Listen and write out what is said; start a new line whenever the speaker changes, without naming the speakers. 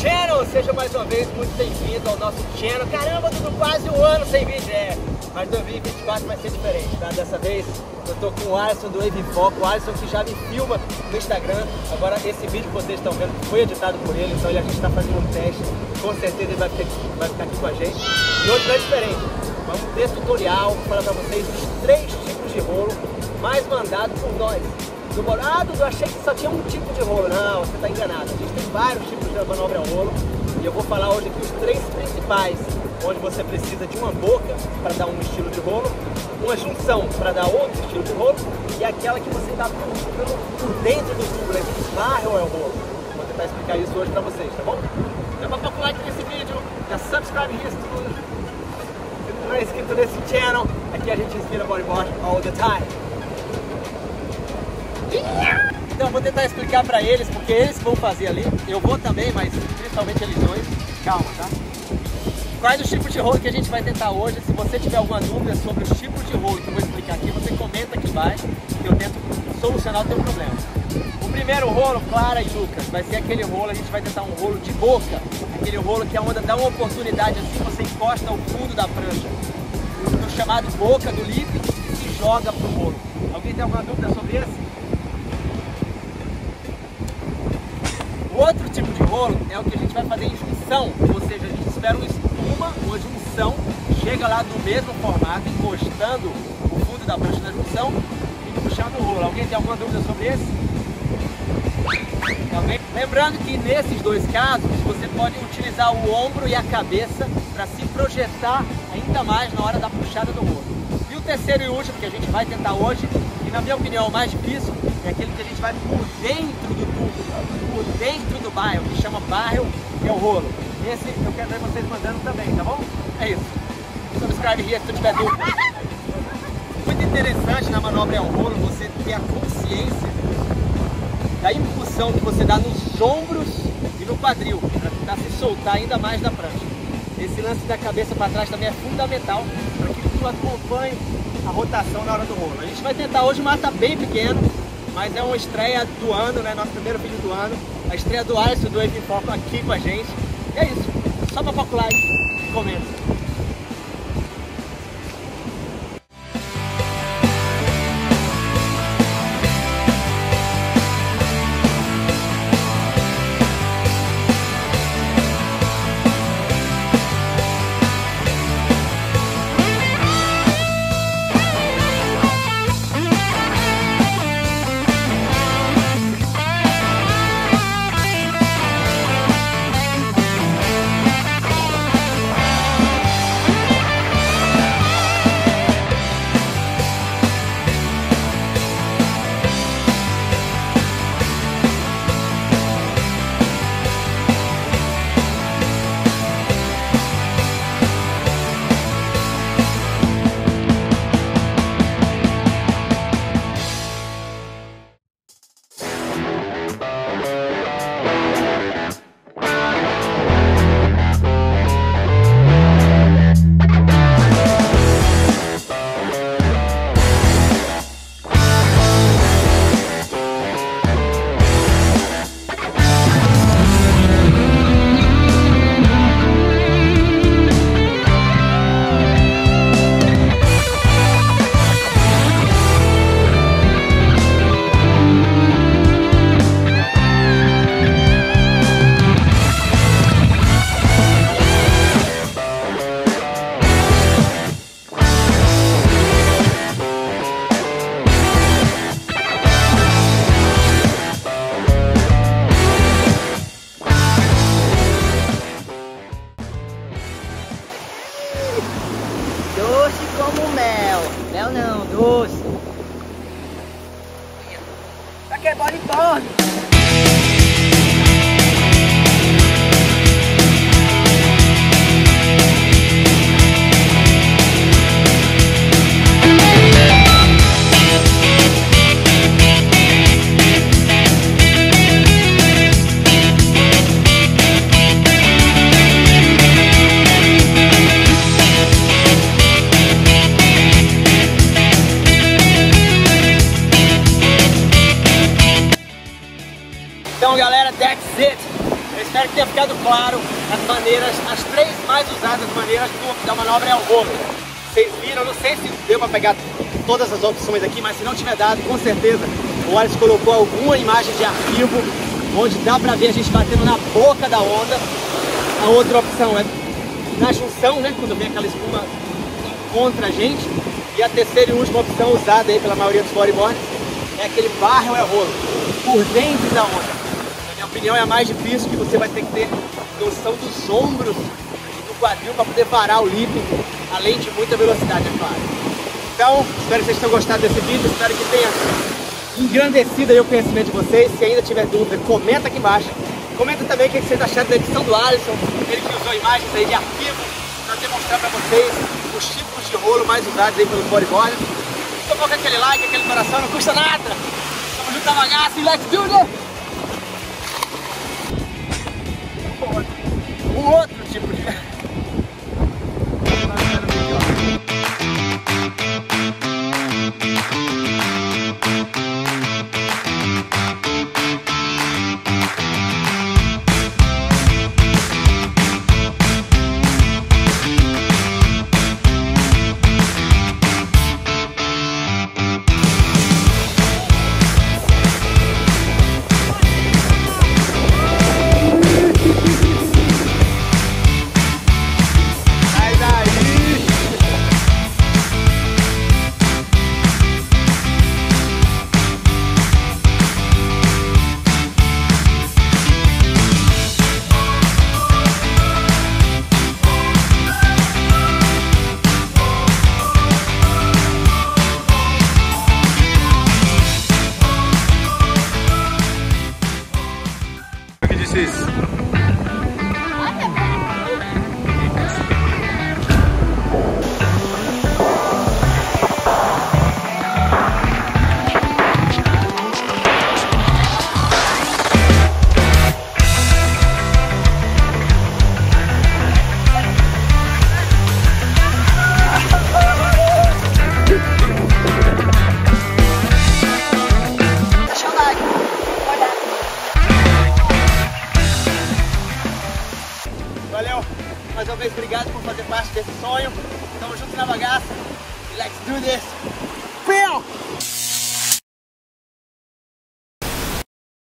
channel! Seja mais uma vez muito bem-vindo ao nosso channel. Caramba, tudo quase um ano sem vídeo, é. Mas 2024 vai ser diferente, tá? Dessa vez eu tô com o Alisson do Wave Foco, o Alisson que já me filma no Instagram. Agora esse vídeo que vocês estão vendo foi editado por ele, então a gente está fazendo um teste. Com certeza ele vai, ter, vai ficar aqui com a gente. E hoje não é diferente. Vamos ter tutorial, falar pra vocês os três tipos de rolo mais mandados por nós. Do ah, Dudu, achei que só tinha um tipo de rolo. Não, você está enganado. A gente tem vários tipos de manobra ao rolo. E eu vou falar hoje aqui os três principais, onde você precisa de uma boca para dar um estilo de rolo, uma junção para dar outro estilo de rolo, e aquela que você está por, dentro do tubo, né? Que barra ou é o rolo. Vou tentar explicar isso hoje para vocês, tá bom? Então, para popular aqui nesse vídeo, já subscribe se não é inscrito nesse channel, aqui a gente inspira bodyboard all the time. Então, vou tentar explicar para eles, porque eles vão fazer ali. Eu vou também, mas principalmente eles dois. Calma, tá? Quais os tipos de rolo que a gente vai tentar hoje? Se você tiver alguma dúvida sobre os tipos de rolo que eu vou explicar aqui, você comenta aqui embaixo, que eu tento solucionar o teu problema. O primeiro rolo, Clara e Lucas, vai ser aquele rolo, a gente vai tentar um rolo de boca. Aquele rolo que a onda dá uma oportunidade assim, você encosta o fundo da prancha. No chamado boca do lip e joga pro rolo. Alguém tem alguma dúvida sobre esse? Outro tipo de rolo é o que a gente vai fazer em junção, ou seja, a gente espera uma uma junção, chega lá do mesmo formato, encostando o fundo da prancha da junção e puxando o rolo. Alguém tem alguma dúvida sobre esse? Também. Lembrando que nesses dois casos você pode utilizar o ombro e a cabeça para se projetar ainda mais na hora da puxada do rolo. E o terceiro e último que a gente vai tentar hoje, e na minha opinião o mais difícil, é aquele que a gente vai por dentro por dentro do bairro, que chama bairro, é o rolo. Esse eu quero ver vocês mandando também, tá bom? É isso. Subscribe aqui se tu tiver dúvida. Muito interessante na manobra é o rolo você ter a consciência da impulsão que você dá nos ombros e no quadril, para tentar se soltar ainda mais da prancha. Esse lance da cabeça para trás também é fundamental para que tu acompanhe a rotação na hora do rolo. A gente vai tentar hoje mata bem pequeno, mas é uma estreia do ano, né? Nosso primeiro vídeo do ano. A estreia do Alisson do Wave Foco aqui com a gente. E é isso. Só para calcular e comenta. doce. Ficado claro as maneiras, as três mais usadas maneiras da manobra é o rolo. Vocês viram, não sei se deu para pegar todas as opções aqui, mas se não tiver dado, com certeza o Alisson colocou alguma imagem de arquivo onde dá para ver a gente batendo na boca da onda. A outra opção é na junção, né, quando vem aquela espuma contra a gente. E a terceira e última opção usada aí pela maioria dos bodyboards é aquele barro é rolo, por dentro da onda. Opinião é a mais difícil, que você vai ter que ter noção dos ombros e do quadril para poder parar o lip, além de muita velocidade, é claro. Então, espero que vocês tenham gostado desse vídeo, espero que tenha engrandecido o conhecimento de vocês. Se ainda tiver dúvida, comenta aqui embaixo. Comenta também o que vocês acharam da edição do Alisson, ele que usou imagens aí de arquivo para demonstrar para vocês os tipos de rolo mais usados aí pelo bodyboard. Então coloca aquele like, aquele coração, não custa nada. Tamo junto na bagaça e let's do it! this is fazer parte desse sonho. Tamo juntos na bagaça. Let's do this. Pão!